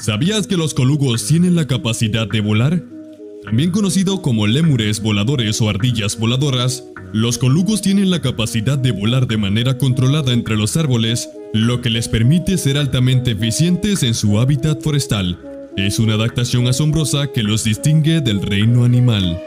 ¿Sabías que los colugos tienen la capacidad de volar? También conocido como lémures voladores o ardillas voladoras, los colugos tienen la capacidad de volar de manera controlada entre los árboles, lo que les permite ser altamente eficientes en su hábitat forestal. Es una adaptación asombrosa que los distingue del reino animal.